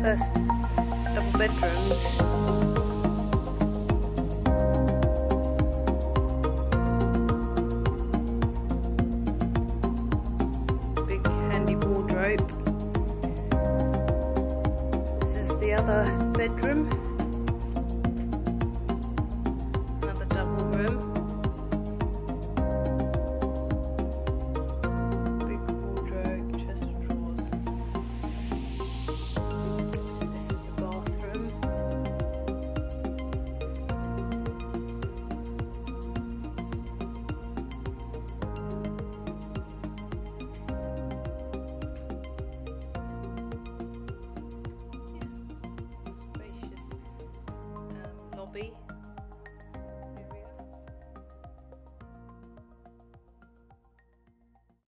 first double bedrooms. Big handy wardrobe. This is the other bedroom. Poppy.